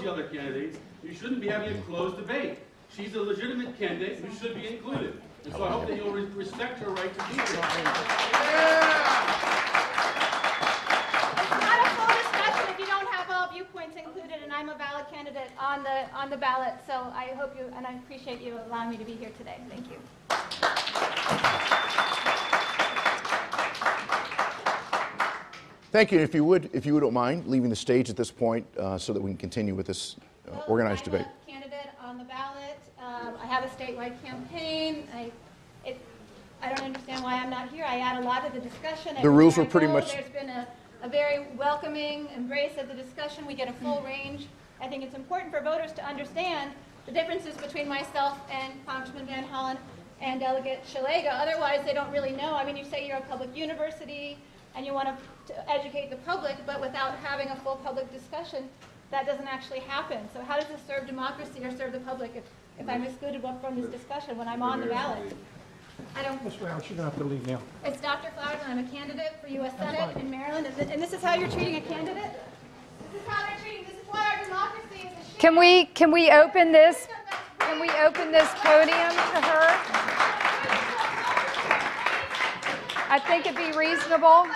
the other candidates. You shouldn't be having a closed debate. She's a legitimate candidate who should be included. And so I hope that you'll re- respect her right to be here. It's not a full discussion if you don't have all viewpoints included, and I'm a valid candidate on the, on the ballot, so I hope you, and I appreciate you allowing me to be here today. Thank you. Thank you. If you would, if you would don't mind leaving the stage at this point uh, so that we can continue with this uh, organized debate. Candidate on the ballot. Um, I have a statewide campaign. I, it, I don't understand why I'm not here. I add a lot to the discussion. The rules were pretty much- There's been a, a very welcoming embrace of the discussion. We get a full range. I think it's important for voters to understand the differences between myself and Congressman Van Hollen and Delegate Szeliga. Otherwise, they don't really know. I mean, you say you're a public university and you want to to educate the public, but without having a full public discussion, that doesn't actually happen. So how does this serve democracy or serve the public if, if I'm excluded from this discussion when I'm on the ballot? I don't, Ms. Flowers, you're gonna have to leave now. it's Dr. Flowers, and I'm a candidate for U.S. Senate in Maryland, and this is how you're treating a candidate? This is how they're treating, this is why our democracy is a sham. Can we, can we open this, can we open this podium to her? I think it'd be reasonable.